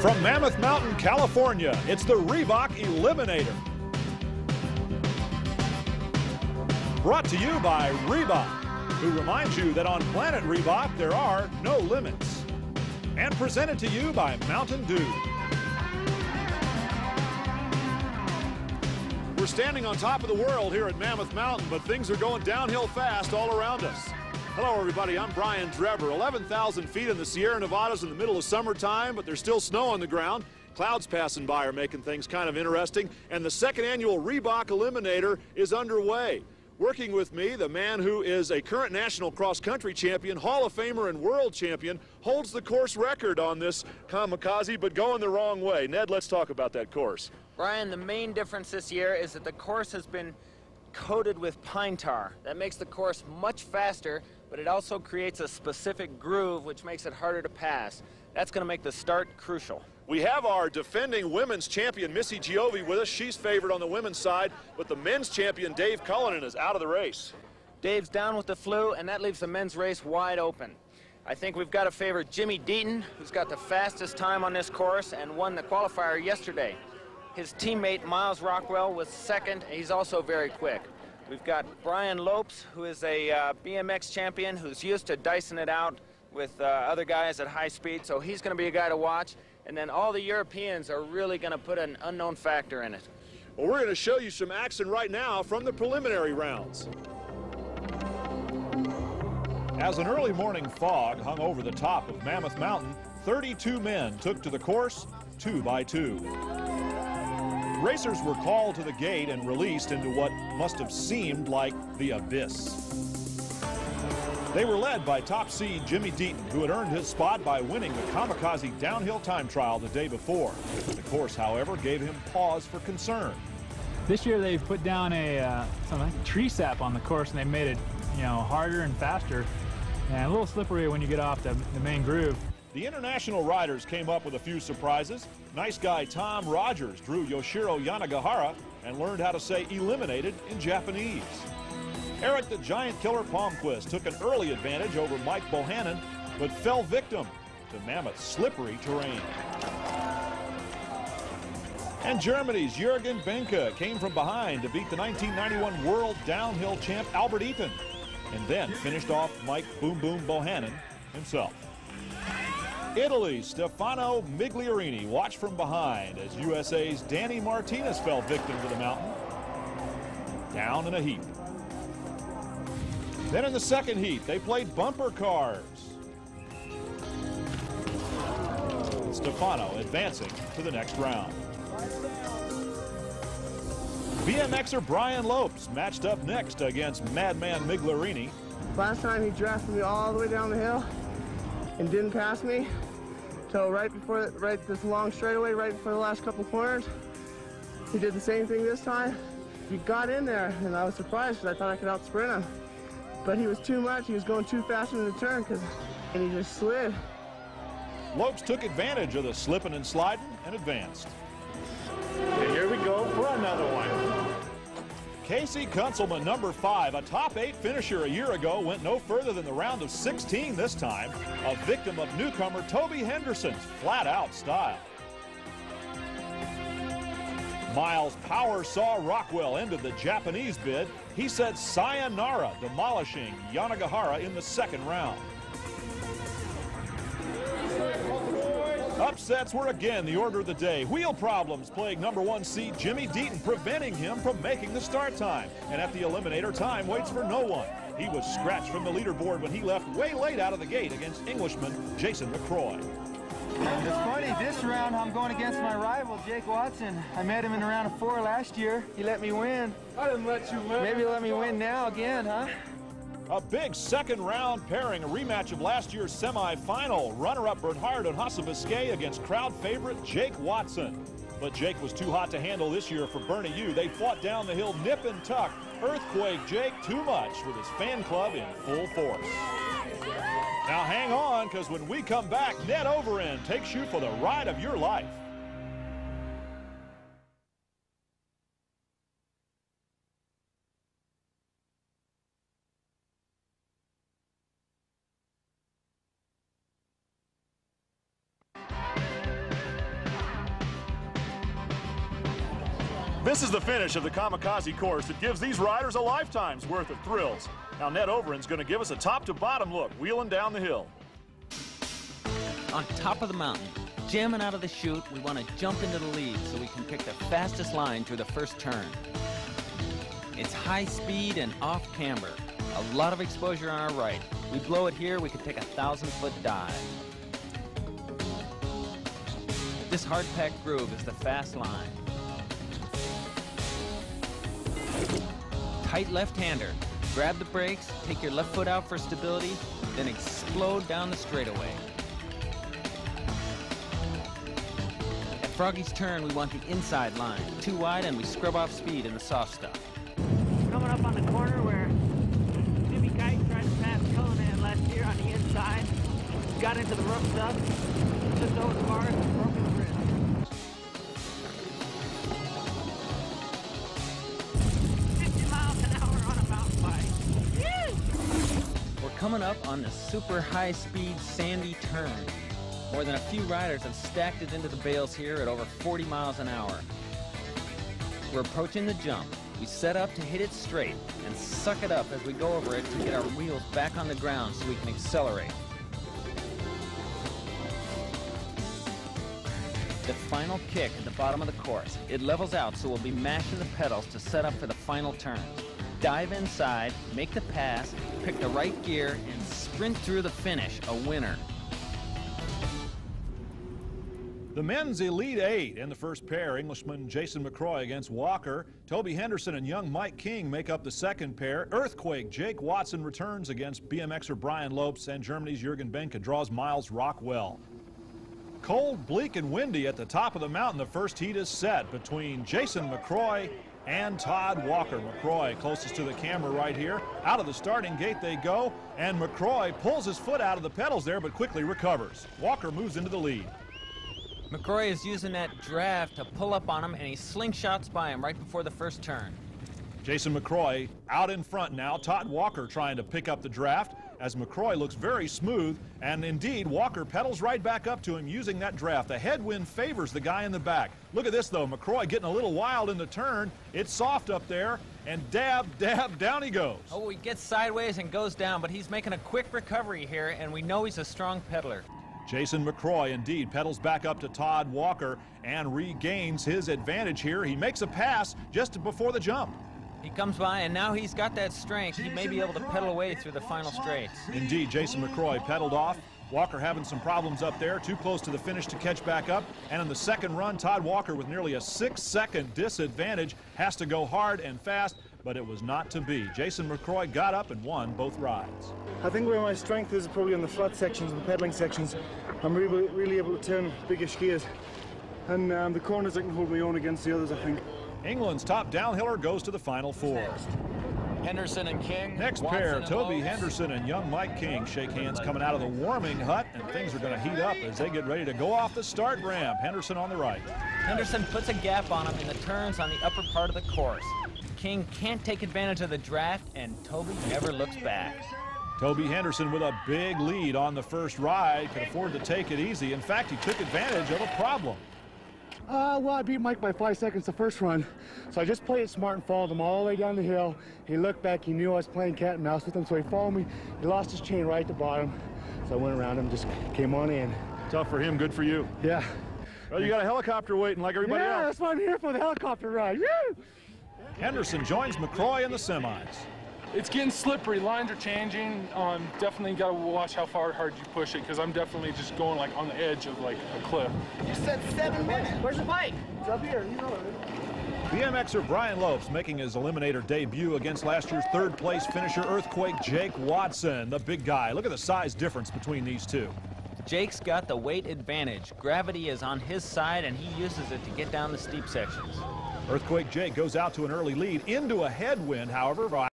From Mammoth Mountain, California, it's the Reebok Eliminator. Brought to you by Reebok, who reminds you that on Planet Reebok there are no limits. And presented to you by Mountain Dew. We're standing on top of the world here at Mammoth Mountain, but things are going downhill fast all around us. Hello, everybody. I'm Brian Drever. 11,000 feet in the Sierra Nevadas in the middle of summertime, but there's still snow on the ground. Clouds passing by are making things kind of interesting, and the second annual Reebok Eliminator is underway. Working with me, the man who is a current national cross-country champion, Hall of Famer, and world champion, holds the course record on this kamikaze, but going the wrong way. Ned, let's talk about that course. Brian, the main difference this year is that the course has been coated with pine tar. That makes the course much faster, but it also creates a specific groove which makes it harder to pass. That's going to make the start crucial. We have our defending women's champion, Missy Giove, with us. She's favored on the women's side, but the men's champion, Dave Cullinan, is out of the race. Dave's down with the flu, and that leaves the men's race wide open. I think we've got to favor Jimmy Deaton, who's got the fastest time on this course and won the qualifier yesterday. His teammate Miles Rockwell was second. He's also very quick. We've got Brian Lopes, who is a uh, BMX champion who's used to dicing it out with uh, other guys at high speed, so he's going to be a guy to watch. And then all the Europeans are really going to put an unknown factor in it. Well, we're going to show you some action right now from the preliminary rounds. As an early morning fog hung over the top of Mammoth Mountain, 32 men took to the course two by two. Racers were called to the gate and released into what must have seemed like the abyss. They were led by top seed Jimmy Deaton, who had earned his spot by winning the Kamikaze downhill time trial the day before. The course, however, gave him pause for concern. This year they've put down a uh, like tree sap on the course and they made it, you know, harder and faster and a little slippery when you get off the, the main groove. The international riders came up with a few surprises. Nice guy Tom Rogers drew Yoshiro Yanagihara and learned how to say eliminated in Japanese. Eric the Giant Killer Palmquist took an early advantage over Mike Bohannon, but fell victim to Mammoth's slippery terrain. And Germany's Jürgen Benke came from behind to beat the 1991 World Downhill champ Albert Iten, and then finished off Mike Boom Boom Bohannon himself. Italy's Stefano Migliorini watched from behind as USA's Danny Martinez fell victim to the mountain. Down in a heap. Then in the second heat, they played bumper cars. Stefano advancing to the next round. BMXer Brian Lopes matched up next against Madman Migliorini. Last time he drafted me all the way down the hill and didn't pass me till right before, right this long straightaway, right before the last couple corners. He did the same thing this time. He got in there, and I was surprised because I thought I could out sprint him. But he was too much. He was going too fast in the turn, because and he just slid. Lopes took advantage of the slipping and sliding and advanced. And here we go for another one. Casey Kunzelman, number five, a top eight finisher a year ago, went no further than the round of 16 this time, a victim of newcomer Toby Henderson's flat-out style. Miles Power saw Rockwell ended the Japanese bid. He said sayonara, demolishing Yanagihara in the second round. Upsets were again the order of the day. Wheel problems plagued number one seed Jimmy Deaton, preventing him from making the start time. And at the eliminator, time waits for no one. He was scratched from the leaderboard when he left way late out of the gate against Englishman Jason McRoy. It's funny, this round I'm going against my rival, Jake Watson. I met him in the round of four last year. He let me win. I didn't let you win. Maybe let me win now again, huh? A big second round pairing, a rematch of last year's semifinal. Runner-up Bernhard and Hassan against crowd favorite Jake Watson. But Jake was too hot to handle this year for Bernie U. They fought down the hill nip and tuck. Earthquake Jake too much with his fan club in full force. Now hang on, because when we come back, Ned Overend takes you for the ride of your life. This is the finish of the Kamikaze course that gives these riders a lifetime's worth of thrills. Now Ned Overend's going to give us a top-to-bottom look, wheeling down the hill. On top of the mountain, jamming out of the chute, we want to jump into the lead so we can pick the fastest line through the first turn. It's high speed and off camber. A lot of exposure on our right. We blow it here, we could take a thousand foot dive. This hard packed groove is the fast line. Tight left-hander. Grab the brakes, take your left foot out for stability, then explode down the straightaway. At Froggy's turn, we want the inside line. Too wide and we scrub off speed in the soft stuff. Coming up on the corner where Jimmy Kite tried to pass Cullinan last year on the inside. Got into the rough stuff, just over the bars, on the super high-speed sandy turn. More than a few riders have stacked it into the bales here at over 40 miles an hour. We're approaching the jump. We set up to hit it straight and suck it up as we go over it to get our wheels back on the ground so we can accelerate. The final kick at the bottom of the course. It levels out so we'll be mashing the pedals to set up for the final turn. Dive inside, make the pass, pick the right gear, and sprint through the finish, a winner. The men's Elite Eight in the first pair, Englishman Jason McRoy against Walker. Toby Henderson and young Mike King make up the second pair. Earthquake Jake Watson returns against BMXer Brian Lopes, and Germany's Jürgen Benke draws Miles Rockwell. Cold, bleak, and windy at the top of the mountain. The first heat is set between Jason McRoy and Todd Walker. McRoy closest to the camera right here. Out of the starting gate they go, and McRoy pulls his foot out of the pedals there, but quickly recovers. Walker moves into the lead. McRoy is using that draft to pull up on him, and he slingshots by him right before the first turn. Jason McRoy out in front now. Todd Walker trying to pick up the draft as McRoy looks very smooth. And indeed, Walker pedals right back up to him using that draft. The headwind favors the guy in the back. Look at this, though. McRoy getting a little wild in the turn. It's soft up there. And dab, dab, down he goes. Oh, he gets sideways and goes down, but he's making a quick recovery here, and we know he's a strong pedaler. Jason McRoy indeed pedals back up to Todd Walker and regains his advantage here. He makes a pass just before the jump. He comes by, and now he's got that strength. He may be able to pedal away through the final straights. Indeed, Jason McRoy pedaled off. Walker having some problems up there, too close to the finish to catch back up. And in the second run, Todd Walker, with nearly a six second disadvantage, has to go hard and fast, but it was not to be. Jason McRoy got up and won both rides. I think where my strength is probably on the flat sections, the pedaling sections. I'm really, really able to turn biggish gears. And um, the corners I can hold my own against the others, I think. England's top downhiller goes to the final four. Henderson and King. Next Watson pair, Toby Lopes. Henderson and young Mike King shake hands coming out of the warming hut, and things are going to heat up as they get ready to go off the start ramp. Henderson on the right. Henderson puts a gap on him in the turns on the upper part of the course. King can't take advantage of the draft, and Toby never looks back. Toby Henderson with a big lead on the first ride, could afford to take it easy. In fact, he took advantage of a problem. Uh, well, I beat Mike by five seconds the first run, so I just played it smart and followed him all the way down the hill. He looked back, he knew I was playing cat and mouse with him, so he followed me. He lost his chain right at the bottom, so I went around him, just came on in. Tough for him, good for you. Yeah. Well, you got a helicopter waiting like everybody yeah, else. Yeah, that's what I'm here for, the helicopter ride. Woo! Henderson joins McRoy in the semis. It's getting slippery. Lines are changing. Um, definitely got to watch how far hard you push it because I'm definitely just going like on the edge of like a cliff. You said seven minutes. Where's the bike? It's up here. You know it. BMXer Brian Lopes making his Eliminator debut against last year's third place finisher Earthquake Jake Watson, the big guy. Look at the size difference between these two. Jake's got the weight advantage. Gravity is on his side, and he uses it to get down the steep sections. Earthquake Jake goes out to an early lead into a headwind, however, by